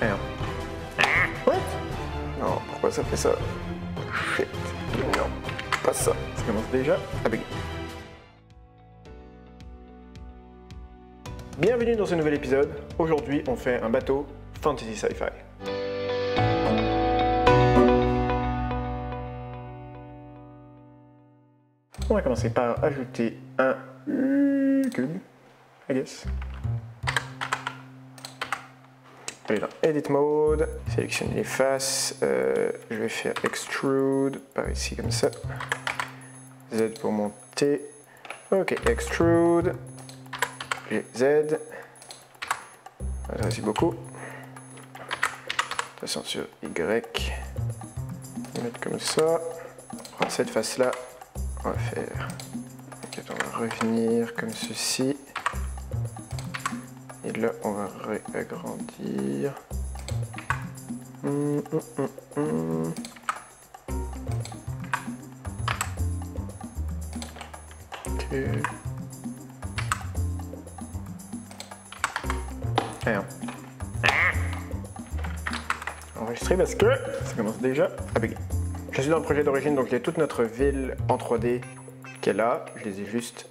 What? Non, pourquoi ça fait ça? Shit. Non, pas ça. Ça commence déjà à bugger. Bienvenue dans ce nouvel épisode. Aujourd'hui, on fait un bateau fantasy sci-fi. On va commencer par ajouter un cube, I guess. Allez dans Edit Mode, sélectionner les faces, euh, je vais faire Extrude par ici comme ça. Z pour monter. Ok, Extrude. J'ai Z. Merci beaucoup. Attention sur Y. Mettre comme ça. On prend cette face là. On va faire. On va revenir comme ceci. Et là, on va réagrandir. Hum, hum, hum. Ok. Merde. Enregistrer parce que ça commence déjà à bugger. Je suis dans le projet d'origine, donc il y a toute notre ville en 3D qui est là. Je les ai juste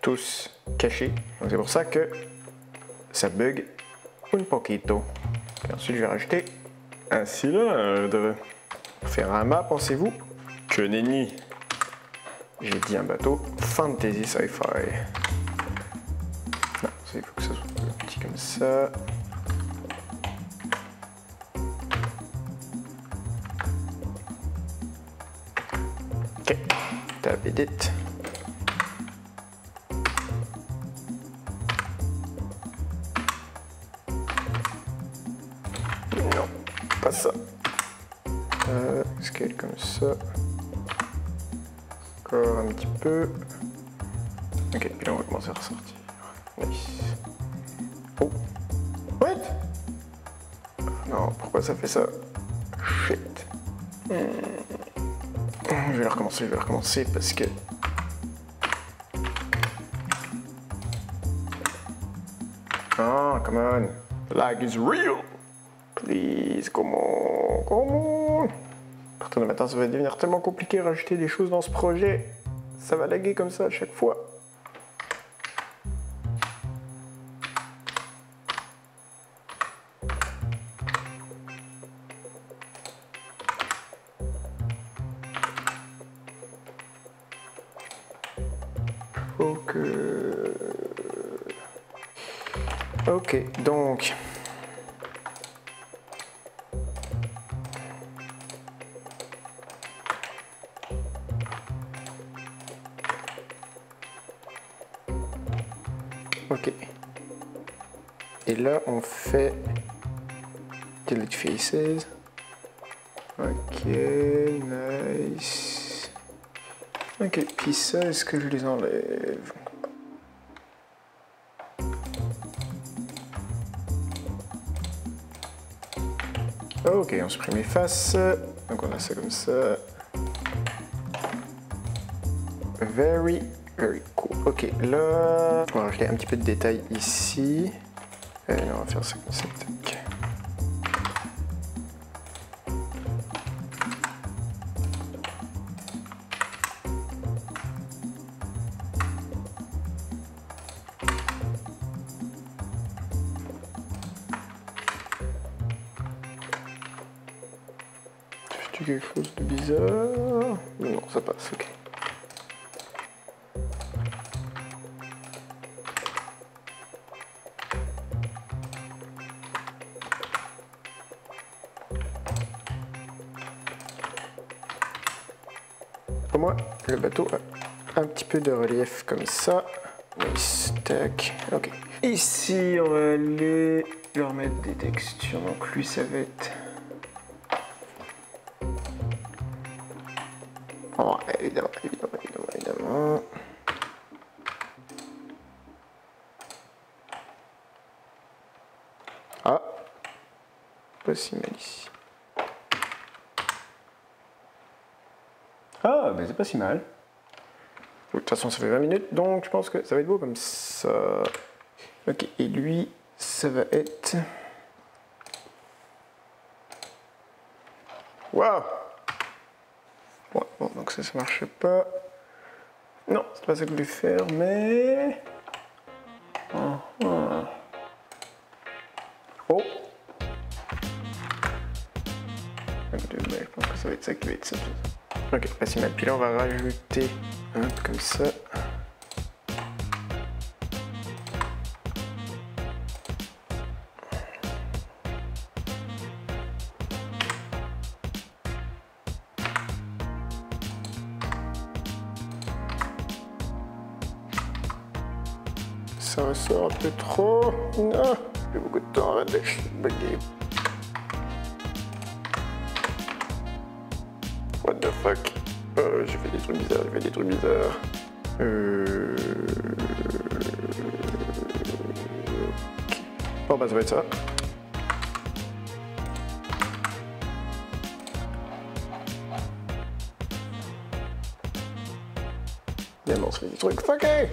tous cachés. Donc c'est pour ça que ça bug un poquito. Et ensuite, je vais rajouter un cylindre. Pour faire un mât, pensez-vous? Que nenni J'ai dit un bateau fantasy sci-fi. Non, il faut que ça soit petit comme ça. Ok, tab edit. Euh, scale comme ça. Encore un petit peu. Ok, puis là on va commencer à ressortir. Nice. Oh. What? Non, pourquoi ça fait ça? Shit. Je vais recommencer, je vais recommencer parce que... Ah, come on. Lag is real. Please, comment Comment À partir de maintenant, ça va devenir tellement compliqué rajouter des choses dans ce projet. Ça va laguer comme ça à chaque fois. Ok, donc... Ok. Et là, on fait delete faces. Ok, nice. Ok, puis ça, est-ce que je les enlève? Ok, on supprime les faces. Donc on a ça comme ça. Very, cool. Ok, là, on va rajouter un petit peu de détails ici. Et là, on va faire ça comme ça. Fais-tu quelque chose de bizarre? Non, ça passe, ok. Pour moi, le bateau a un petit peu de relief comme ça. Nice, tac, ok. Ici, on va aller leur mettre des textures. Donc lui, ça va être... Oh, évidemment, évidemment, évidemment, évidemment. Ah, pas si mal ici. Ah, ben c'est pas si mal. De toute façon, ça fait 20 minutes, donc je pense que ça va être beau comme ça. Ok, et lui, ça va être... Waouh bon, donc ça, ça marche pas. Non, c'est pas ça que je voulais faire, mais... Oh, oh. oh. Je pense que ça va être ça qui va être ça. Ok, mal. Puis là, on va rajouter un peu comme ça. Ça ressort un peu trop. Non, j'ai beaucoup de temps, de bugger. The fuck euh, J'ai fait des trucs bizarres, j'ai fait des trucs bizarres. Euh... Bon bah ça va être ça. Bien, on fait des trucs fuckés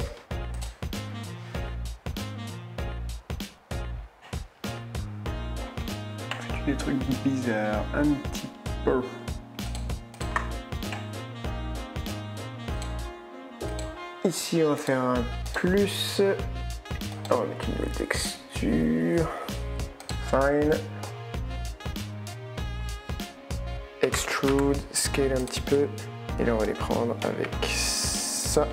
des trucs bizarres, un petit peu. Ici, on va faire un plus. On va mettre une nouvelle texture. Fine. Extrude, scale un petit peu. Et là, on va les prendre avec ça.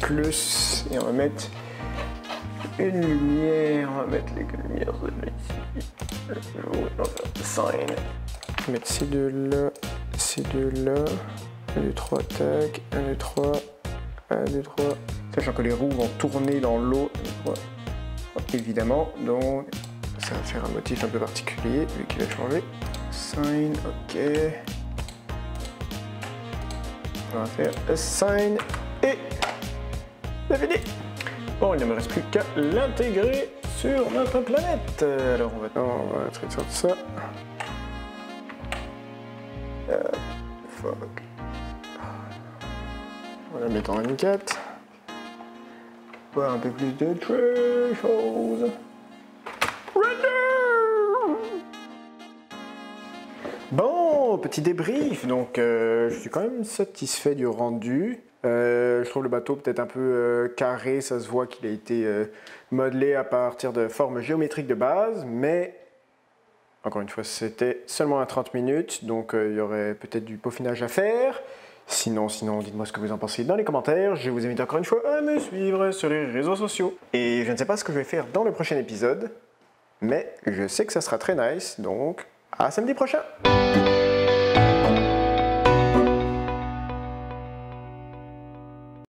Plus. Et on va mettre une lumière. On va mettre les lumières ici. Sign. On va mettre ces deux là, ces deux là. 1, 2, 3, tac. 1, 2, 3. 1, 2, 3. Sachant que les roues vont tourner dans l'eau, évidemment. Donc, ça va faire un motif un peu particulier, vu qu'il a changé. Sign, ok. On va faire sign et c'est fini. Bon, il ne me reste plus qu'à l'intégrer sur notre planète. Alors, on va, on va traiter ça. Euh, fuck. On va la mettre en N4. Voir un peu plus de choses. Bon, petit débrief. Donc, euh, je suis quand même satisfait du rendu. Euh, je trouve le bateau peut-être un peu euh, carré, ça se voit qu'il a été modelé à partir de formes géométriques de base, mais encore une fois, c'était seulement à 30 minutes, donc il y aurait peut-être du peaufinage à faire. Sinon, sinon, dites-moi ce que vous en pensez dans les commentaires. Je vous invite encore une fois à me suivre sur les réseaux sociaux. Et je ne sais pas ce que je vais faire dans le prochain épisode, mais je sais que ça sera très nice, donc à samedi prochain